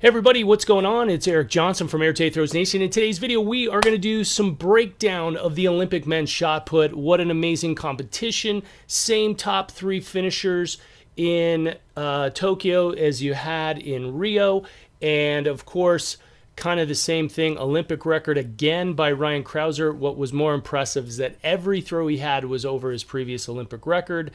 Hey everybody, what's going on? It's Eric Johnson from Arete Throws Nation. In today's video, we are going to do some breakdown of the Olympic men's shot put. What an amazing competition. Same top three finishers in uh, Tokyo as you had in Rio. And of course, kind of the same thing. Olympic record again by Ryan Crouser. What was more impressive is that every throw he had was over his previous Olympic record.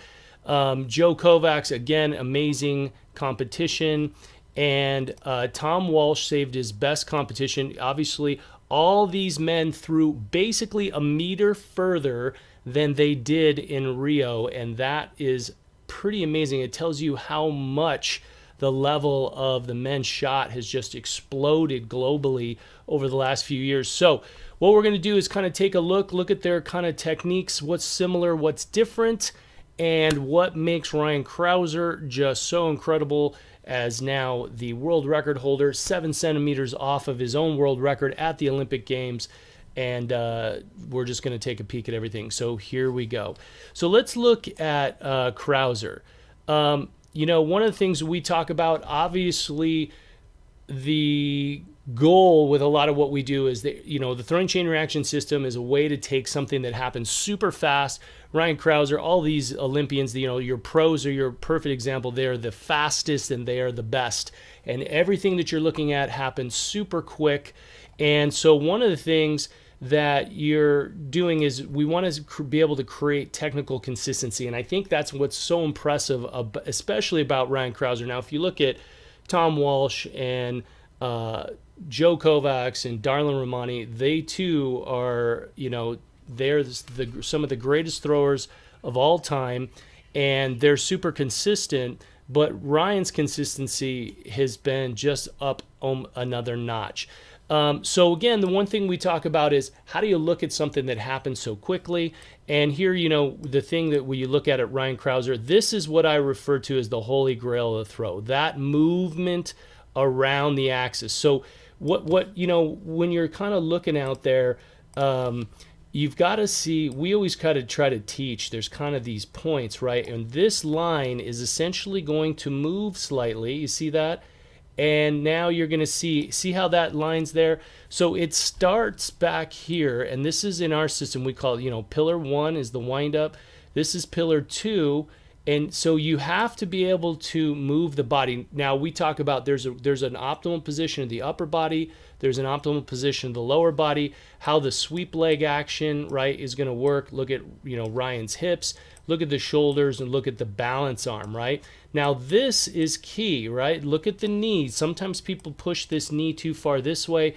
Um, Joe Kovacs, again, amazing competition. And uh, Tom Walsh saved his best competition. Obviously, all these men threw basically a meter further than they did in Rio. And that is pretty amazing. It tells you how much the level of the men's shot has just exploded globally over the last few years. So, what we're going to do is kind of take a look, look at their kind of techniques, what's similar, what's different, and what makes Ryan Crouser just so incredible as now the world record holder, seven centimeters off of his own world record at the Olympic Games. And uh, we're just going to take a peek at everything. So here we go. So let's look at uh, Crouser. Um, you know, one of the things we talk about, obviously, the goal with a lot of what we do is that you know the throwing chain reaction system is a way to take something that happens super fast ryan Crouser, all these olympians you know your pros are your perfect example. They're the fastest and they are the best. And everything that you're looking at happens super quick. And so one of the things that you're doing is we want to be able to create technical consistency. And i think that's what's so impressive especially about ryan Crouser. now if you look at tom walsh and uh, Joe Kovacs and Darlan Romani, they too are, you know, they're the, some of the greatest throwers of all time, and they're super consistent. But Ryan's consistency has been just up um, another notch. Um, so again, the one thing we talk about is how do you look at something that happens so quickly? And here, you know, the thing that when you look at it, Ryan Crouser, this is what I refer to as the holy grail of the throw. That movement around the axis. So what what you know when you're kind of looking out there um, you've got to see we always kind of try to teach there's kind of these points right? And this line is essentially going to move slightly you see that? And now you're going to see see how that line's there? So it starts back here and this is in our system we call it you know pillar one is the wind up this is pillar two and so you have to be able to move the body. Now we talk about there's a there's an optimal position of the upper body there's an optimal position of the lower body. How the sweep leg action right is going to work. Look at you know ryan's hips. Look at the shoulders and look at the balance arm right? Now this is key right? Look at the knee sometimes people push this knee too far this way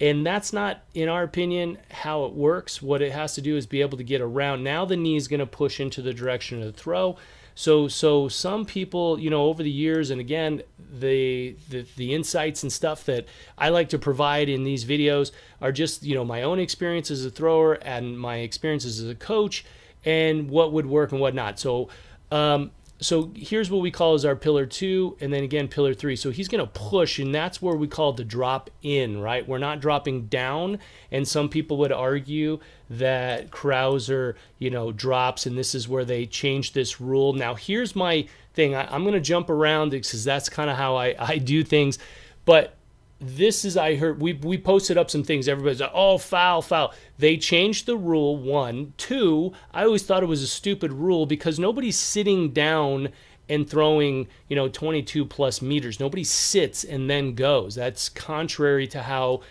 and that's not in our opinion how it works. What it has to do is be able to get around. Now the knee is going to push into the direction of the throw so so some people, you know, over the years, and again, the, the the insights and stuff that I like to provide in these videos are just you know my own experience as a thrower and my experiences as a coach, and what would work and what not. So um, so here's what we call as our pillar two, and then again pillar three. So he's going to push, and that's where we call the drop in, right? We're not dropping down, and some people would argue that Crouser, you know, drops, and this is where they changed this rule. Now here's my thing. I, am going to jump around because that's kind of how I, I do things, but this is I heard we we posted up some things. Everybody's like, oh foul, foul. They changed the rule. One, two. I always thought it was a stupid rule because nobody's sitting down and throwing you know 22 plus meters. Nobody sits and then goes. That's contrary to how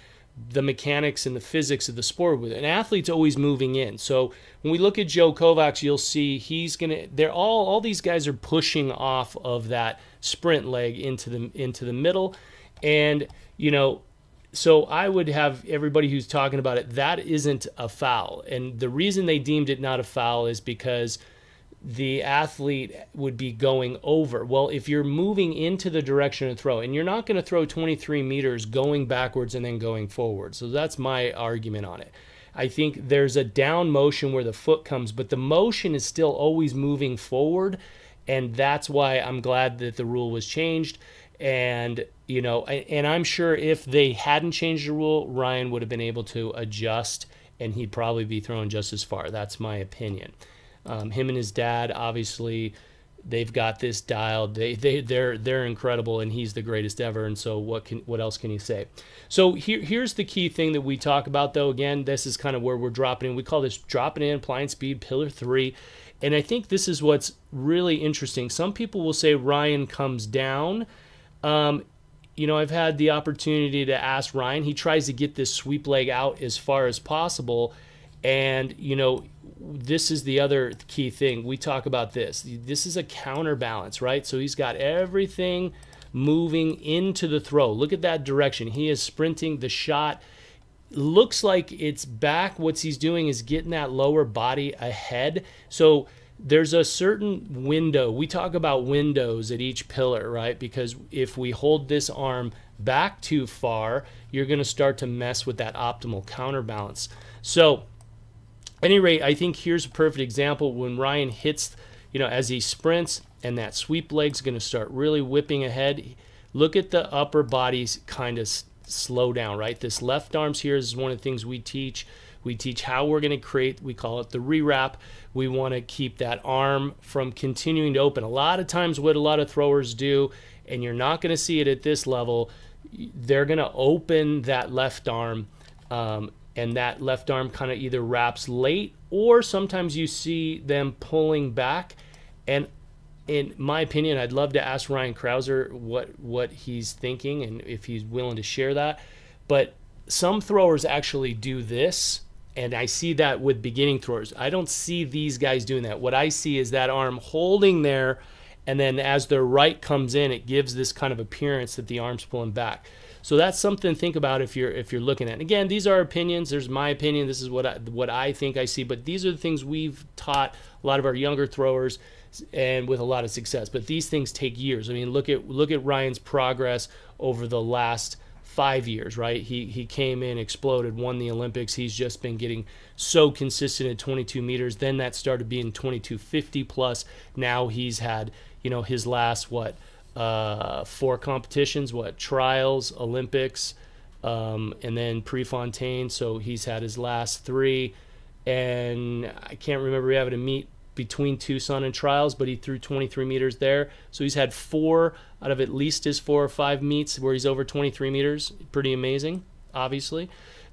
the mechanics and the physics of the sport with an athlete's always moving in so when we look at joe kovacs you'll see he's gonna they're all all these guys are pushing off of that sprint leg into the into the middle and you know, so I would have everybody who's talking about it, that isn't a foul. And the reason they deemed it not a foul is because the athlete would be going over. Well, if you're moving into the direction of throw, and you're not going to throw 23 meters going backwards and then going forward. So that's my argument on it. I think there's a down motion where the foot comes, but the motion is still always moving forward. And that's why I'm glad that the rule was changed. And you know, and I'm sure if they hadn't changed the rule, Ryan would have been able to adjust and he'd probably be thrown just as far. That's my opinion. Um, him and his dad, obviously, they've got this dialed. They they they're they're incredible, and he's the greatest ever. And so what can what else can he say? So here here's the key thing that we talk about though. Again, this is kind of where we're dropping in. We call this dropping in applying speed pillar three. And I think this is what's really interesting. Some people will say Ryan comes down. Um, you know, I've had the opportunity to ask Ryan. He tries to get this sweep leg out as far as possible. And, you know, this is the other key thing. We talk about this. This is a counterbalance, right? So he's got everything moving into the throw. Look at that direction. He is sprinting the shot. Looks like it's back. What he's doing is getting that lower body ahead. So there's a certain window. We talk about windows at each pillar, right? Because if we hold this arm back too far, you're going to start to mess with that optimal counterbalance. So any rate, I think here's a perfect example when Ryan hits, you know, as he sprints and that sweep leg's going to start really whipping ahead. Look at the upper body's kind of slow down, right? This left arms here is one of the things we teach. We teach how we're going to create, we call it the re-wrap. We want to keep that arm from continuing to open. A lot of times what a lot of throwers do, and you're not going to see it at this level, they're going to open that left arm um, and that left arm kind of either wraps late or sometimes you see them pulling back. And in my opinion, I'd love to ask Ryan Crouser what what he's thinking and if he's willing to share that. But some throwers actually do this, and I see that with beginning throwers. I don't see these guys doing that. What I see is that arm holding there, and then as their right comes in, it gives this kind of appearance that the arm's pulling back. So that's something to think about if you're if you're looking at. And again, these are opinions. There's my opinion. This is what I, what I think I see. But these are the things we've taught a lot of our younger throwers, and with a lot of success. But these things take years. I mean, look at look at Ryan's progress over the last five years, right? He he came in, exploded, won the Olympics. He's just been getting so consistent at 22 meters. Then that started being 2250 plus. Now he's had you know his last what uh, four competitions what trials, Olympics, um, and then Prefontaine. So he's had his last three. And I can't remember we having a meet between Tucson and trials, but he threw 23 meters there. So he's had four out of at least his four or five meets where he's over 23 meters. Pretty amazing, obviously.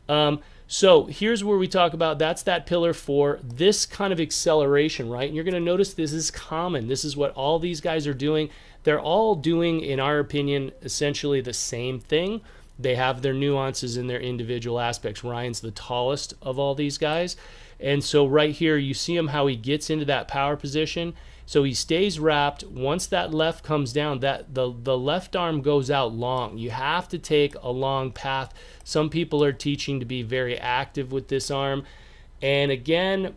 Um, so here's where we talk about that's that pillar for this kind of acceleration, right? And you're going to notice this is common. This is what all these guys are doing. They're all doing, in our opinion, essentially the same thing. They have their nuances in their individual aspects. Ryan's the tallest of all these guys. And so right here, you see him how he gets into that power position. So he stays wrapped. Once that left comes down, that the, the left arm goes out long. You have to take a long path. Some people are teaching to be very active with this arm. And again,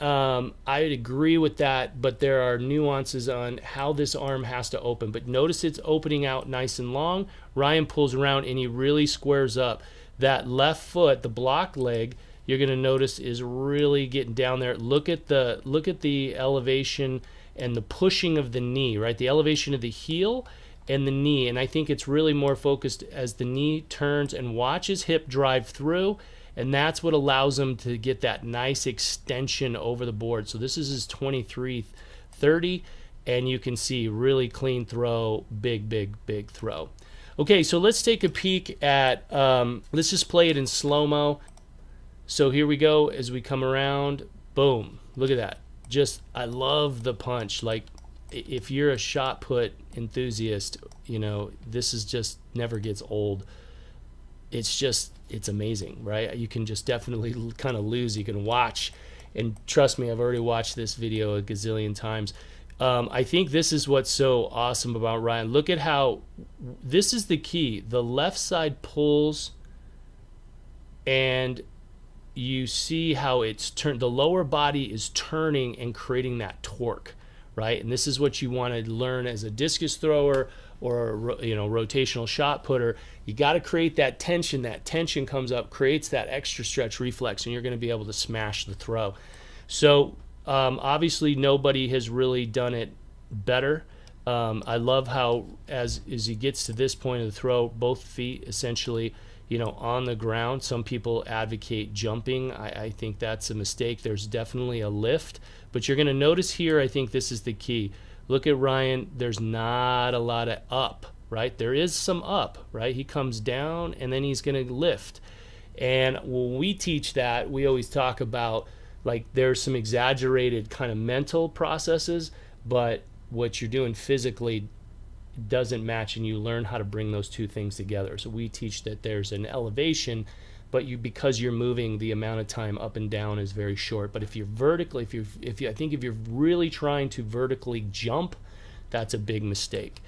um, I agree with that, but there are nuances on how this arm has to open. But notice it's opening out nice and long. Ryan pulls around and he really squares up. That left foot, the block leg, you're going to notice is really getting down there. Look at the look at the elevation and the pushing of the knee, right? The elevation of the heel and the knee. And I think it's really more focused as the knee turns and watch his hip drive through. And that's what allows him to get that nice extension over the board. So this is his 2330 and you can see really clean throw, big, big, big throw. Okay, so let's take a peek at, um, let's just play it in slow-mo. So here we go as we come around. Boom. Look at that. Just, I love the punch. Like, if you're a shot put enthusiast, you know, this is just never gets old. It's just, it's amazing, right? You can just definitely kind of lose. You can watch, and trust me, I've already watched this video a gazillion times. Um, I think this is what's so awesome about Ryan. Look at how this is the key. The left side pulls, and you see how it's turned the lower body is turning and creating that torque right and this is what you want to learn as a discus thrower or you know rotational shot putter you got to create that tension that tension comes up creates that extra stretch reflex and you're going to be able to smash the throw so um, obviously nobody has really done it better um, I love how as as he gets to this point of the throw both feet essentially you know, on the ground. Some people advocate jumping. I, I think that's a mistake. There's definitely a lift, but you're going to notice here, I think this is the key. Look at Ryan. There's not a lot of up, right? There is some up, right? He comes down and then he's going to lift. And when we teach that, we always talk about like there's some exaggerated kind of mental processes, but what you're doing physically doesn't match and you learn how to bring those two things together. So we teach that there's an elevation but you because you're moving the amount of time up and down is very short. But if you're vertically if you're if you i think if you're really trying to vertically jump that's a big mistake.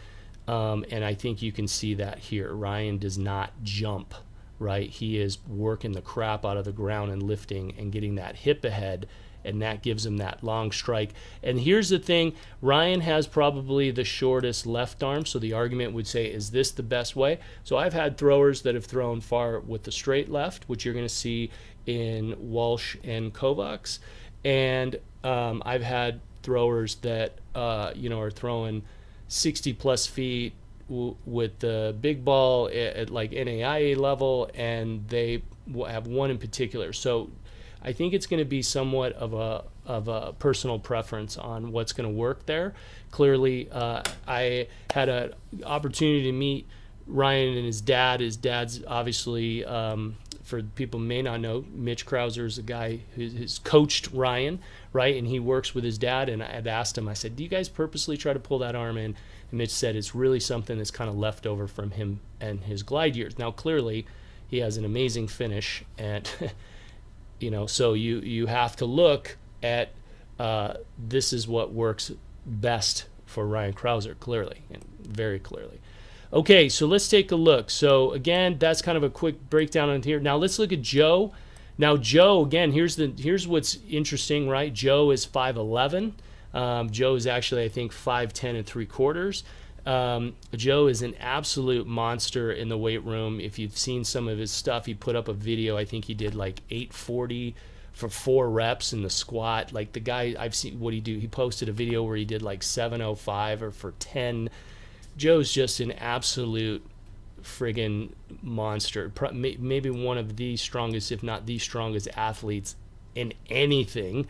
Um, and i think you can see that here. Ryan does not jump right? He is working the crap out of the ground and lifting and getting that hip ahead and that gives him that long strike. And here's the thing Ryan has probably the shortest left arm, so the argument would say, is this the best way? So I've had throwers that have thrown far with the straight left, which you're going to see in Walsh and Kovacs. And um, I've had throwers that, uh, you know, are throwing 60 plus feet with the big ball at, at like NAIA level, and they have one in particular. So I think it's going to be somewhat of a of a personal preference on what's going to work there. Clearly, uh, I had an opportunity to meet Ryan and his dad. His dad's obviously, um, for people may not know, Mitch Crouser is a guy who has coached Ryan, right? And he works with his dad. And I had asked him, I said, "Do you guys purposely try to pull that arm in?" And Mitch said, "It's really something that's kind of left over from him and his glide years." Now, clearly, he has an amazing finish and. you know so you you have to look at uh, this is what works best for Ryan Crouser clearly and very clearly. Okay, so let's take a look. So again, that's kind of a quick breakdown on here. Now let's look at Joe. Now Joe, again, here's the here's what's interesting, right? Joe is 5'11. Um, Joe is actually I think 5'10 and three quarters. Um, Joe is an absolute monster in the weight room. If you've seen some of his stuff, he put up a video. I think he did like 840 for four reps in the squat. Like the guy, I've seen what he do. He posted a video where he did like 705 or for 10. Joe's just an absolute friggin' monster. Maybe one of the strongest, if not the strongest athletes in anything.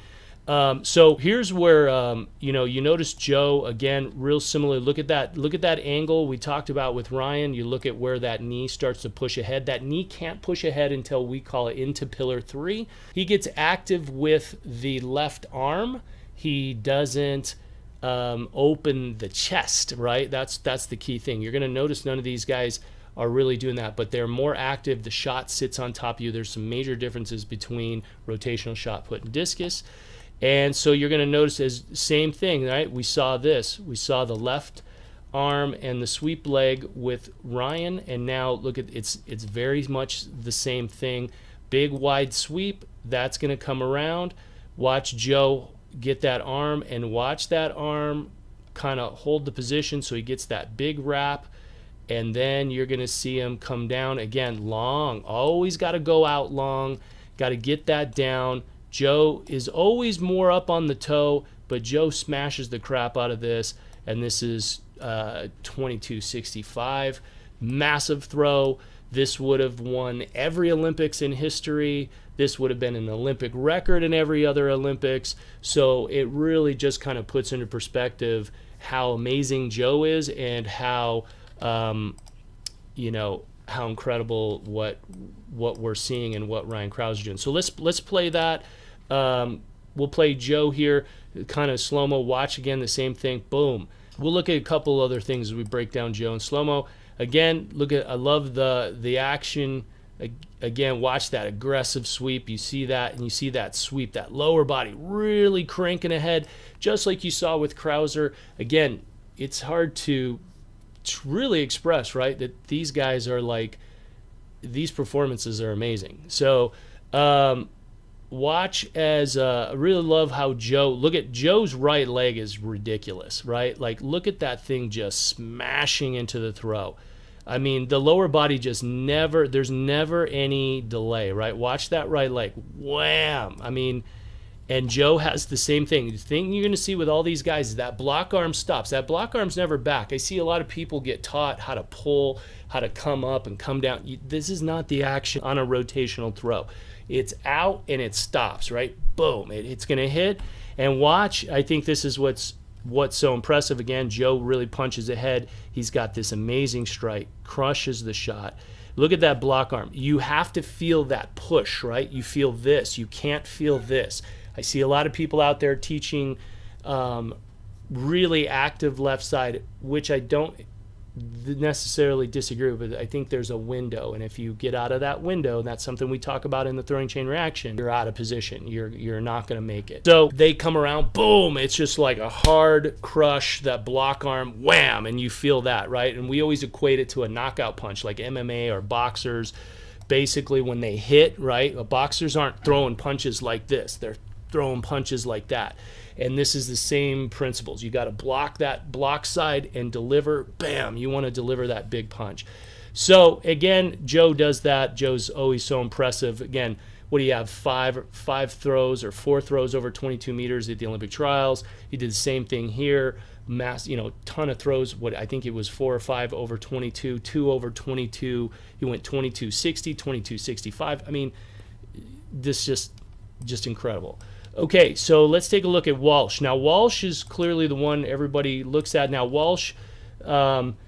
Um, so here's where um, you know you notice Joe again, real similar. Look at that. Look at that angle we talked about with Ryan. You look at where that knee starts to push ahead. That knee can't push ahead until we call it into pillar three. He gets active with the left arm. He doesn't um, open the chest. Right. That's that's the key thing. You're going to notice none of these guys are really doing that, but they're more active. The shot sits on top of you. There's some major differences between rotational shot put and discus. And so you're going to notice as same thing, right? We saw this. We saw the left arm and the sweep leg with Ryan, and now look at it's it's very much the same thing. Big wide sweep. That's going to come around. Watch Joe get that arm and watch that arm kind of hold the position so he gets that big wrap and then you're going to see him come down again long always got to go out long got to get that down Joe is always more up on the toe, but Joe smashes the crap out of this, and this is uh, 2265. Massive throw. This would have won every Olympics in history. This would have been an Olympic record in every other Olympics. So it really just kind of puts into perspective how amazing Joe is and how, um, you know, how incredible what what we're seeing and what Ryan Krause is doing. So let's let's play that. Um, we'll play Joe here, kind of slow mo. Watch again the same thing. Boom. We'll look at a couple other things as we break down Joe in slow mo. Again, look at I love the the action. Again, watch that aggressive sweep. You see that, and you see that sweep, that lower body really cranking ahead, just like you saw with Crouser. Again, it's hard to, to really express, right? That these guys are like, these performances are amazing. So, um, watch as uh, I really love how Joe look at Joe's right leg is ridiculous, right? Like look at that thing just smashing into the throw. I mean, the lower body just never there's never any delay, right? Watch that right leg. Wham. I mean, and Joe has the same thing. The thing you're going to see with all these guys is that block arm stops. That block arm's never back. I see a lot of people get taught how to pull, how to come up and come down. This is not the action on a rotational throw it's out and it stops, right? Boom, it, it's going to hit. And watch, I think this is what's what's so impressive again, Joe really punches ahead. He's got this amazing strike, crushes the shot. Look at that block arm. You have to feel that push, right? You feel this. You can't feel this. I see a lot of people out there teaching um, really active left side, which I don't necessarily disagree with. I think there's a window, and if you get out of that window, that's something we talk about in the throwing chain reaction. You're out of position. You're you're not going to make it. So they come around, boom! It's just like a hard crush. That block arm, wham, and you feel that right. And we always equate it to a knockout punch, like MMA or boxers. Basically, when they hit, right, boxers aren't throwing punches like this. They're throwing punches like that. And this is the same principles. You got to block that block side and deliver. Bam! You want to deliver that big punch. So again, Joe does that. Joe's always so impressive. Again, what do you have? Five five throws or four throws over 22 meters at the Olympic trials. He did the same thing here. Mass, you know, ton of throws. What I think it was four or five over 22, two over 22. He went 22 60, 22 65. I mean, this just just incredible. Okay, so let's take a look at Walsh. Now, Walsh is clearly the one everybody looks at. Now, Walsh, um,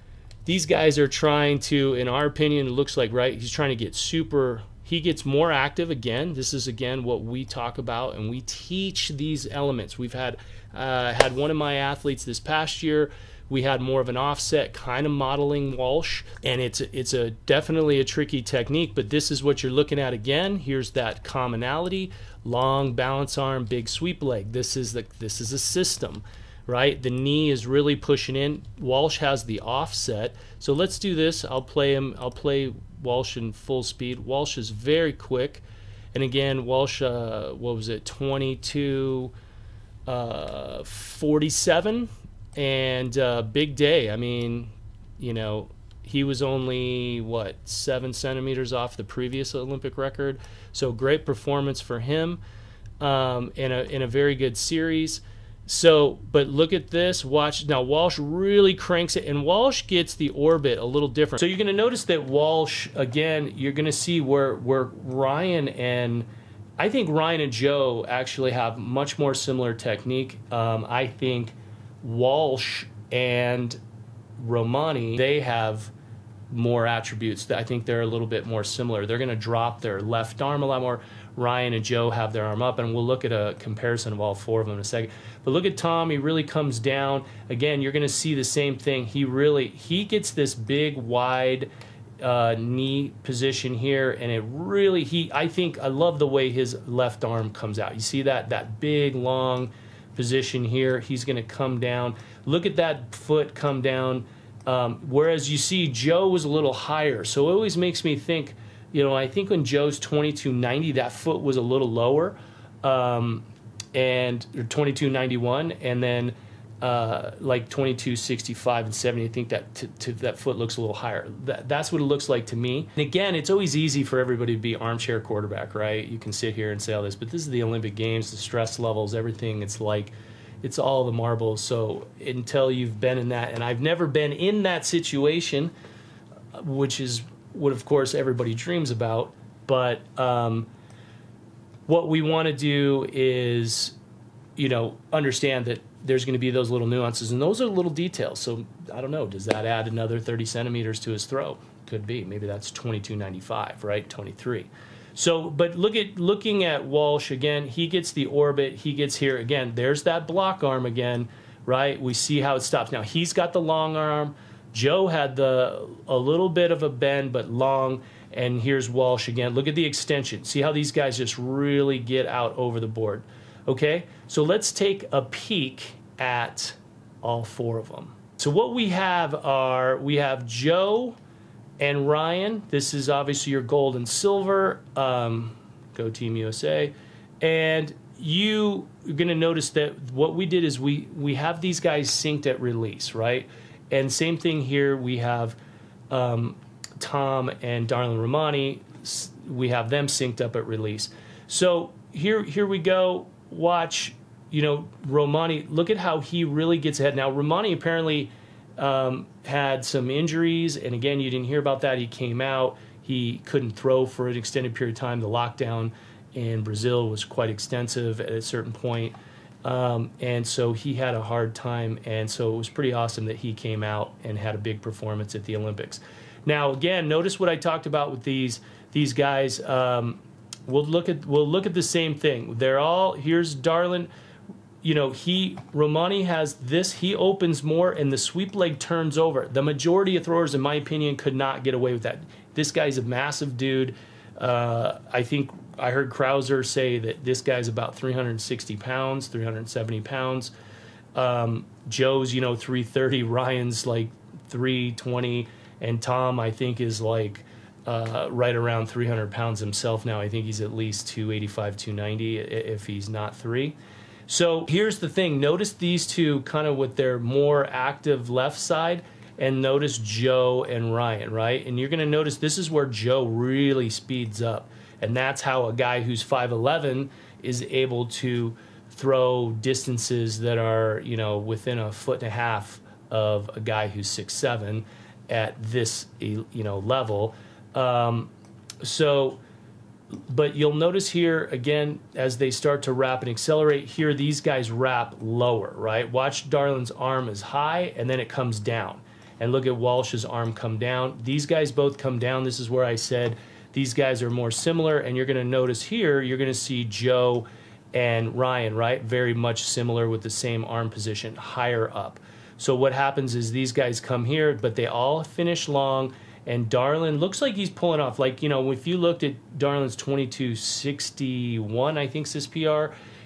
these guys are trying to, in our opinion, it looks like, right, he's trying to get super, he gets more active again. This is, again, what we talk about, and we teach these elements. We've had, uh, had one of my athletes this past year we had more of an offset kind of modeling Walsh, and it's it's a definitely a tricky technique. But this is what you're looking at again. Here's that commonality: long balance arm, big sweep leg. This is the this is a system, right? The knee is really pushing in. Walsh has the offset. So let's do this. I'll play him. I'll play Walsh in full speed. Walsh is very quick, and again, Walsh. Uh, what was it? 22. Uh, 47 and uh, big day. I mean, you know, he was only what seven centimeters off the previous Olympic record. So great performance for him um, in a in a very good series. So, but look at this. Watch now. Walsh really cranks it, and Walsh gets the orbit a little different. So you're going to notice that Walsh again. You're going to see where where Ryan and I think Ryan and Joe actually have much more similar technique. Um, I think Walsh and Romani, they have more attributes. I think they're a little bit more similar. They're going to drop their left arm a lot more. Ryan and Joe have their arm up, and we'll look at a comparison of all four of them in a second. But look at Tom; he really comes down. Again, you're going to see the same thing. He really he gets this big, wide uh, knee position here, and it really he. I think I love the way his left arm comes out. You see that that big, long position here. He's going to come down. Look at that foot come down. Um, whereas you see Joe was a little higher. So it always makes me think, you know, I think when Joe's 2290, that foot was a little lower, um, and or 2291, and then uh, like 22, 65, and 70. I think that t- t- that foot looks a little higher. That, that's what it looks like to me. And again, it's always easy for everybody to be armchair quarterback, right? You can sit here and say all this, but this is the Olympic Games, the stress levels, everything. It's like, it's all the marbles. So until you've been in that, and I've never been in that situation, which is what, of course, everybody dreams about. But um, what we want to do is, you know, understand that there's going to be those little nuances, and those are little details. So I don't know. Does that add another 30 centimeters to his throw? Could be. Maybe that's 22.95, right? 23. So, but look at looking at Walsh again. He gets the orbit. He gets here again. There's that block arm again, right? We see how it stops. Now he's got the long arm. Joe had the a little bit of a bend, but long. And here's Walsh again. Look at the extension. See how these guys just really get out over the board. Okay, so let's take a peek at all four of them. So what we have are, we have Joe and Ryan. This is obviously your gold and silver. Um, go Team USA. And you are going to notice that what we did is we, we have these guys synced at release, right? And same thing here, we have um, Tom and Darlan Romani. We have them synced up at release. So here, here we go watch, you know, Romani, look at how he really gets ahead. Now, Romani apparently um, had some injuries, and again, you didn't hear about that. He came out, he couldn't throw for an extended period of time. The lockdown in Brazil was quite extensive at a certain point. Um, and so he had a hard time, and so it was pretty awesome that he came out and had a big performance at the Olympics. Now, again, notice what I talked about with these these guys. Um, we'll look at we'll look at the same thing. They're all here's Darlan. You know, he Romani has this. He opens more, and the sweep leg turns over. The majority of throwers, in my opinion, could not get away with that. This guy's a massive dude. Uh, I think I heard Crouser say that this guy's about 360 pounds, 370 pounds. Um, Joe's, you know, 330. Ryan's like 320, and Tom, I think, is like uh, right around 300 pounds himself now. I think he's at least 285, 290 if he's not three. So here's the thing notice these two kind of with their more active left side, and notice Joe and Ryan, right? And you're going to notice this is where Joe really speeds up. And that's how a guy who's 5'11 is able to throw distances that are, you know, within a foot and a half of a guy who's 6'7 at this, you know, level um, so, but you'll notice here again as they start to wrap and accelerate here, these guys wrap lower, right? Watch Darlan's arm is high and then it comes down. And look at Walsh's arm come down. These guys both come down. This is where I said these guys are more similar. And you're going to notice here, you're going to see Joe and Ryan, right? Very much similar with the same arm position, higher up. So what happens is these guys come here, but they all finish long and Darlan looks like he's pulling off. Like, you know, if you looked at Darlan's 2261, I think, this PR,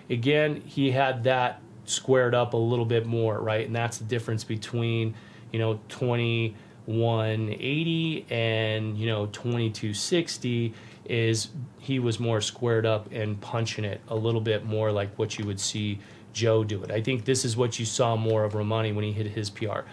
again, he had that squared up a little bit more, right? And that's the difference between, you know, 2180 and, you know, 2260 is he was more squared up and punching it a little bit more like what you would see Joe do it. I think this is what you saw more of Romani when he hit his PR.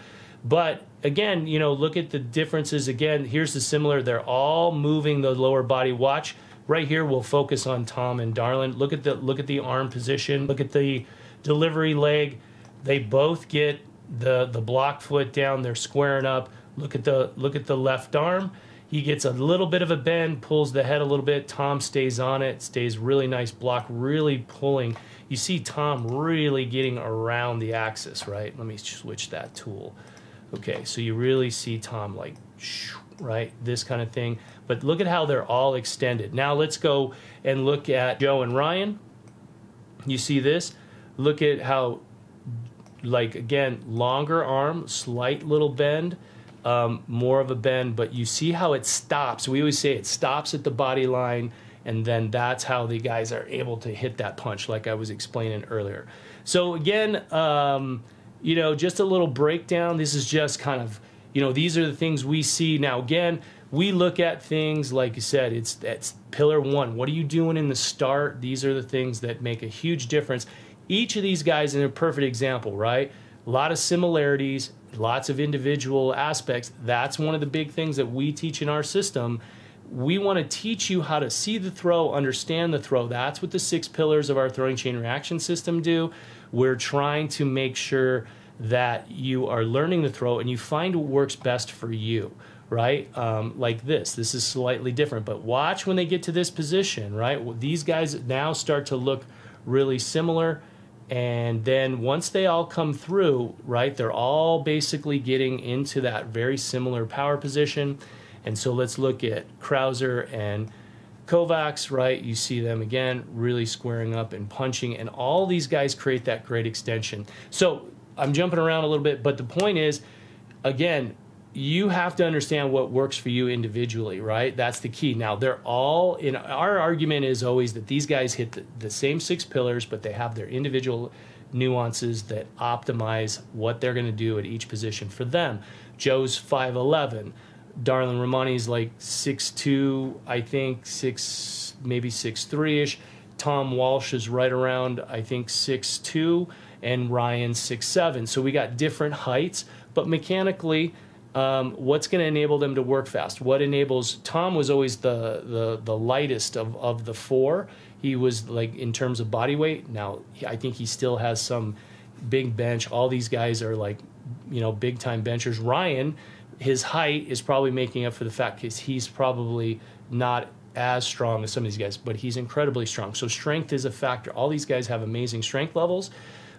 But again, you know, look at the differences. Again, here's the similar. They're all moving the lower body. Watch right here. We'll focus on Tom and Darlan. Look at the look at the arm position. Look at the delivery leg. They both get the the block foot down. They're squaring up. Look at the look at the left arm. He gets a little bit of a bend, pulls the head a little bit. Tom stays on it, stays really nice block, really pulling. You see Tom really getting around the axis, right? Let me switch that tool. Okay, so you really see Tom like, right, this kind of thing. But look at how they're all extended. Now let's go and look at Joe and Ryan. You see this? Look at how, like, again, longer arm, slight little bend, um, more of a bend, but you see how it stops. We always say it stops at the body line, and then that's how the guys are able to hit that punch, like I was explaining earlier. So, again, um, you know, just a little breakdown. This is just kind of, you know, these are the things we see. Now, again, we look at things like you said, it's that's pillar one. What are you doing in the start? These are the things that make a huge difference. Each of these guys is a perfect example, right? A lot of similarities, lots of individual aspects. That's one of the big things that we teach in our system. We want to teach you how to see the throw, understand the throw. That's what the six pillars of our throwing chain reaction system do. We're trying to make sure that you are learning the throw and you find what works best for you, right? Um, like this. This is slightly different, but watch when they get to this position, right? These guys now start to look really similar. And then once they all come through, right, they're all basically getting into that very similar power position. And so let's look at Crouser and Kovacs, right? You see them again really squaring up and punching, and all these guys create that great extension. So I'm jumping around a little bit, but the point is, again, you have to understand what works for you individually, right? That's the key. Now, they're all in our argument is always that these guys hit the, the same six pillars, but they have their individual nuances that optimize what they're going to do at each position for them. Joe's 5'11 Darlan Romani's like six two, I think six maybe six three ish. Tom Walsh is right around I think six two, and Ryan six seven. So we got different heights, but mechanically, um, what's going to enable them to work fast? What enables Tom was always the the the lightest of of the four. He was like in terms of body weight. Now I think he still has some big bench. All these guys are like you know big time benchers. Ryan his height is probably making up for the fact because he's probably not as strong as some of these guys, but he's incredibly strong. So strength is a factor. All these guys have amazing strength levels,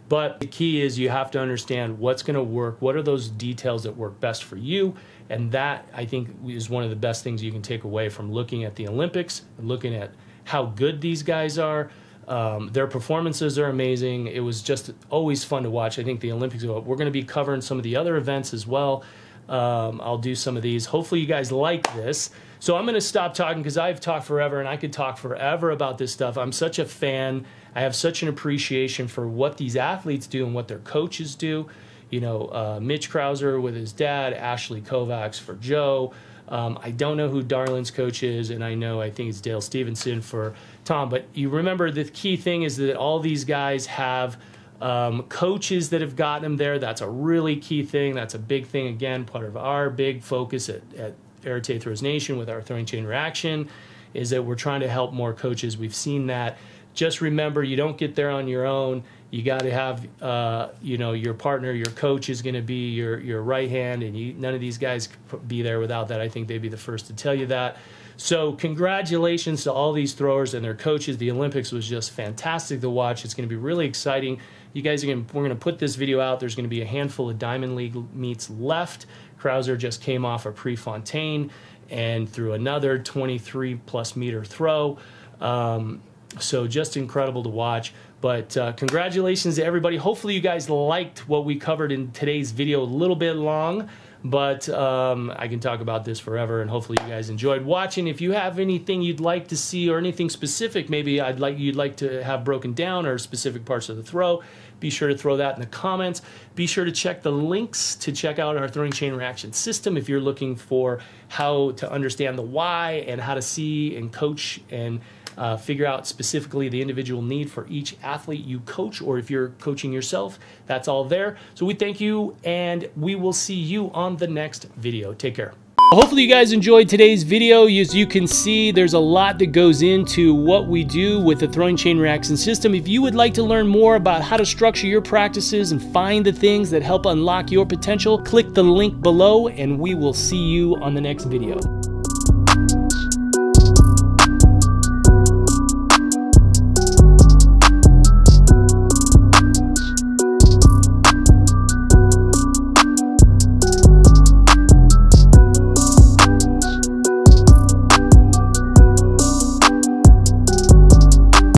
but the key is you have to understand what's going to work. What are those details that work best for you? And that I think is one of the best things you can take away from looking at the Olympics looking at how good these guys are. Um, their performances are amazing. It was just always fun to watch. I think the Olympics. We're going to be covering some of the other events as well. Um, I'll do some of these. Hopefully, you guys like this. So I'm going to stop talking because I've talked forever and I could talk forever about this stuff. I'm such a fan. I have such an appreciation for what these athletes do and what their coaches do. You know, uh, Mitch Crouser with his dad, Ashley Kovacs for Joe. Um, I don't know who Darlan's coach is, and I know I think it's Dale Stevenson for Tom. But you remember the key thing is that all these guys have um, coaches that have gotten them there. That's a really key thing. That's a big thing. Again, part of our big focus at, at Throws Nation with our throwing chain reaction is that we're trying to help more coaches. We've seen that. Just remember, you don't get there on your own. You got to have, uh, you know, your partner, your coach is going to be your your right hand, and you, none of these guys could be there without that. I think they'd be the first to tell you that. So congratulations to all these throwers and their coaches. The Olympics was just fantastic to watch. It's going to be really exciting. You guys are going we're going to put this video out. There's going to be a handful of Diamond League meets left. Crouser just came off a Prefontaine and threw another 23 plus meter throw. Um, so just incredible to watch. But uh, congratulations to everybody. Hopefully you guys liked what we covered in today's video. A little bit long, but um, I can talk about this forever, and hopefully you guys enjoyed watching. If you have anything you'd like to see or anything specific, maybe I'd like you'd like to have broken down or specific parts of the throw, be sure to throw that in the comments. Be sure to check the links to check out our throwing chain reaction system if you're looking for how to understand the why and how to see and coach and uh, figure out specifically the individual need for each athlete you coach, or if you're coaching yourself, that's all there. So we thank you, and we will see you on the next video. Take care. Hopefully you guys enjoyed today's video. As you can see, there's a lot that goes into what we do with the throwing chain reaction system. If you would like to learn more about how to structure your practices and find the things that help unlock your potential, click the link below and we will see you on the next video.